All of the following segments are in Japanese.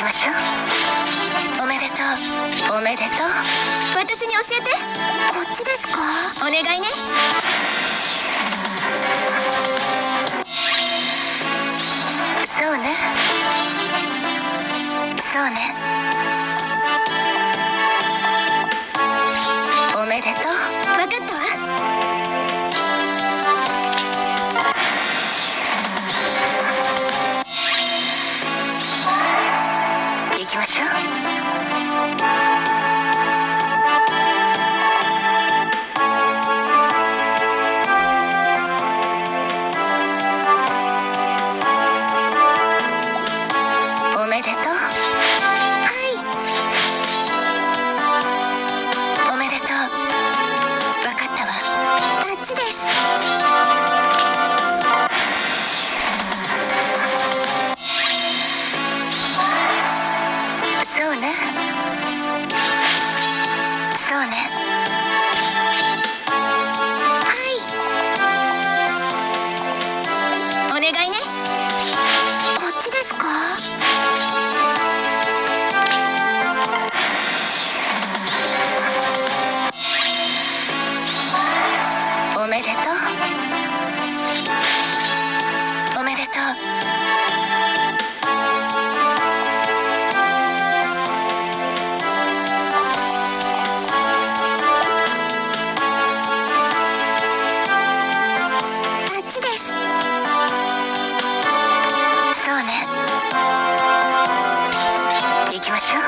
きましょう。おめでとう。おめでとう。私に教えて。こっちですか？お願いね。そうね。そうね。きましょう。そうね。そうね。そうね。行きましょう。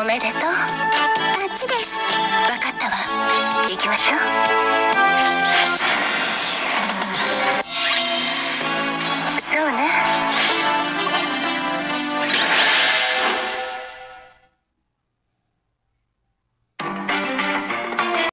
おめでとう。あっちです。分かったわ。行きましょう。